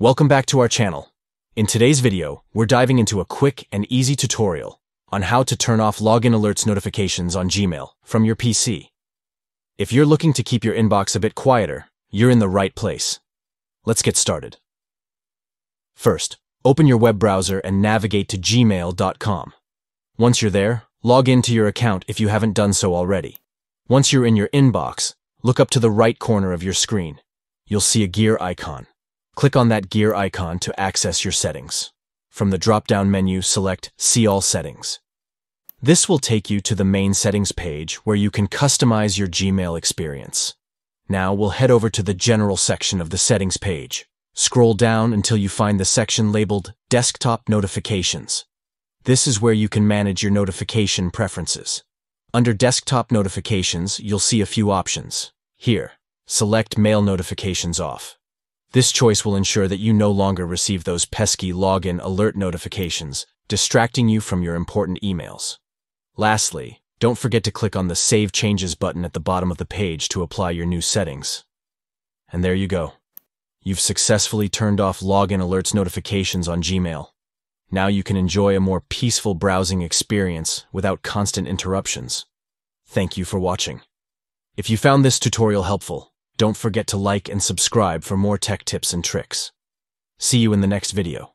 Welcome back to our channel. In today's video, we're diving into a quick and easy tutorial on how to turn off login alerts notifications on Gmail from your PC. If you're looking to keep your inbox a bit quieter, you're in the right place. Let's get started. First, open your web browser and navigate to gmail.com. Once you're there, log into your account if you haven't done so already. Once you're in your inbox, look up to the right corner of your screen. You'll see a gear icon. Click on that gear icon to access your settings. From the drop-down menu, select See All Settings. This will take you to the main settings page where you can customize your Gmail experience. Now we'll head over to the General section of the settings page. Scroll down until you find the section labeled Desktop Notifications. This is where you can manage your notification preferences. Under Desktop Notifications, you'll see a few options. Here, select Mail Notifications off. This choice will ensure that you no longer receive those pesky login alert notifications, distracting you from your important emails. Lastly, don't forget to click on the Save Changes button at the bottom of the page to apply your new settings. And there you go. You've successfully turned off login alerts notifications on Gmail. Now you can enjoy a more peaceful browsing experience without constant interruptions. Thank you for watching. If you found this tutorial helpful, don't forget to like and subscribe for more tech tips and tricks. See you in the next video.